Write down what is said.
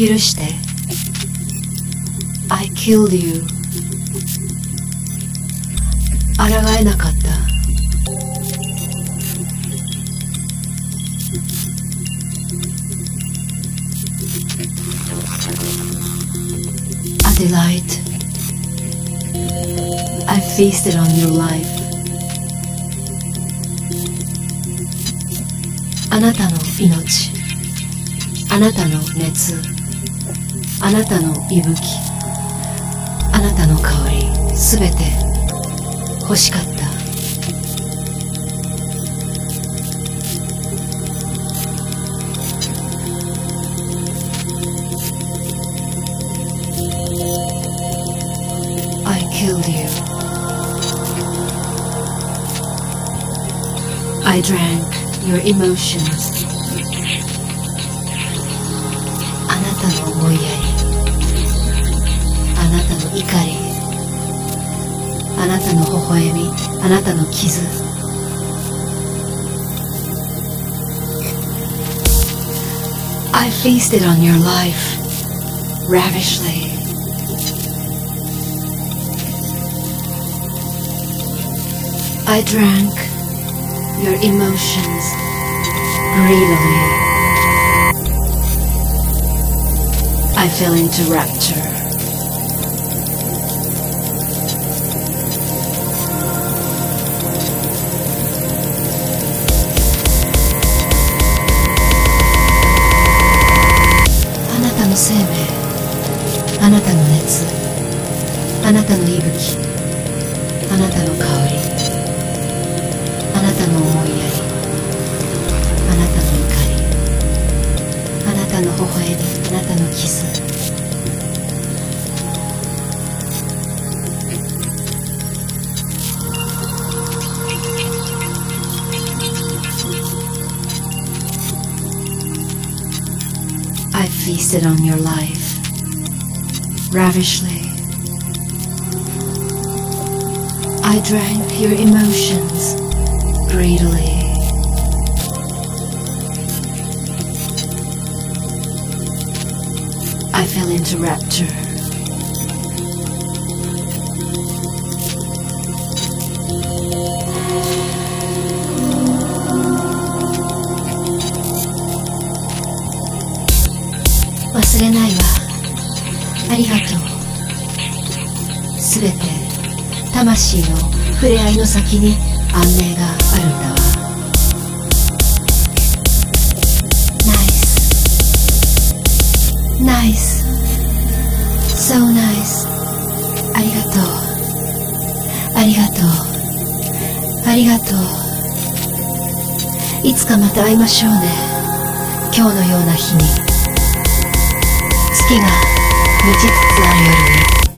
許して I killed you 抗えなかった Adelaide I feasted on your life あなたの命あなたの熱あなたの息吹あなたの香りすべて欲しかった I killed you. I drank your emotions. あなたの思いやり。あなたの怒り。あなたの微笑み。あなたの傷。I feasted on your life ravishly. I drank your emotions greedily. I fell into rapture. " 生命。あなたの熱。あなたの息吹。あなたの香り。あなたの思いやり。あなたの怒り。あなたの微笑み。あなたの傷 feasted on your life ravishly. I drank your emotions greedily. I fell into rapture. "忘れないわ。ありがとう。すべて魂の触れ合いの先に安寧があるんだわ。ナイスナイス So nice ありがとう。ありがとう。ありがとう。いつかまた会いましょうね。今日のような日に。が満ちつつある夜に